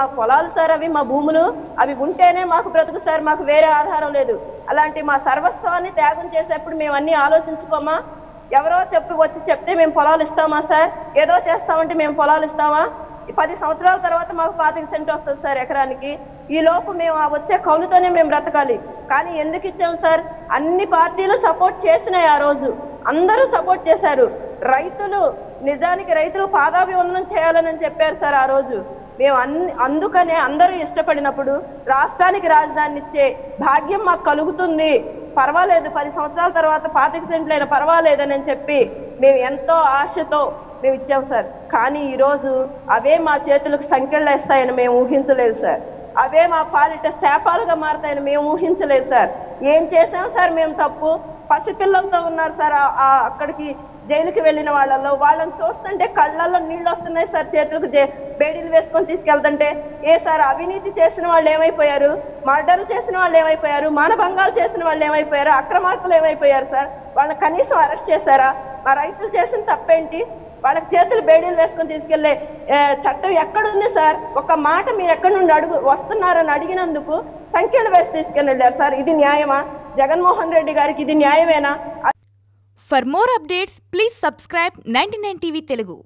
మా పొలాలు సార్ అవి మా భూములు అవి ఉంటేనే మాకు బ్రతుకు సార్ మాకు వేరే ఆధారం లేదు. అలాంటి మా సర్వస్వాన్ని త్యాగం చేసేప్పుడు మేము అన్నీ ఆలోచించుకోమా? ఎవరో చెప్పి వచ్చి చెప్తే మేము పొలాలు ఇస్తామా సార్? ఏదో చేస్తామంటే మేము పొలాలు ఇస్తామా? ఈ పది సంవత్సరాల తర్వాత మాకు పాతిక సెంట్ వస్తుంది సార్ ఎకరానికి. ఈ లోపు మేము ఆ వచ్చే కౌలుతోనే మేము బ్రతకాలి. కానీ ఎందుకు ఇచ్చాం సార్? అన్ని పార్టీలు సపోర్ట్ చేసినాయి ఆ రోజు. అందరూ సపోర్ట్ చేశారు. రైతులు నిజానికి రైతులు పాదాభివందనం చేయాలని చెప్పారు సార్ ఆ రోజు. మేము అందుకనే అందరూ ఇష్టపడినప్పుడు రాష్ట్రానికి రాజధాని ఇచ్చే భాగ్యం మాకు కలుగుతుంది. పర్వాలేదు పది సంవత్సరాల తర్వాత పాతిక సెంట్లైనా పర్వాలేదని చెప్పి మేము ఎంతో ఆశతో మేము ఇచ్చాం సార్. కానీ ఈరోజు అవే మా చేతులకు సంఖ్యలేస్తాయని మేము ఊహించలేదు సార్. అవే మా పాలిట శాపాలుగా మారతాయని మేము ఊహించలేదు సార్. ఏం చేసాం సార్ మేము తప్పు? పసిపిల్లలతో ఉన్నారు సార్. ఆ- అక్కడికి జైలుకి వెళ్ళిన వాళ్ళలో వాళ్ళని చూస్తుంటే కళ్ళల్లో నీళ్ళు వస్తున్నాయి సార్. చేతులకు బేడీలు వేసుకొని తీసుకెళ్తుంటే ఏ సార్ అవినీతి చేసిన వాళ్ళు ఏమైపోయారు? మర్డర్ చేసిన వాళ్ళు ఏమైపోయారు? మానభంగాలు చేసిన వాళ్ళు ఏమైపోయారు? అక్రమార్కులు ఏమైపోయారు సార్? వాళ్ళని కనీసం అరెస్ట్ చేశారా? మా రైతులు చేసిన తప్పేంటి? వాళ్ళకి చేతులు బేడీలు వేసుకొని తీసుకెళ్ళే చట్టం ఎక్కడుంది సార్? ఒక మాట మీరు ఎక్కడి నుండి అడుగు వస్తున్నారని అడిగినందుకు సంఖ్యలు వేసి తీసుకెళ్ళారు సార్. ఇది న్యాయమా? జగన్మోహన్ రెడ్డి గారికి ఇది న్యాయమేనా? For more updates please subscribe ninety nine TV Telugu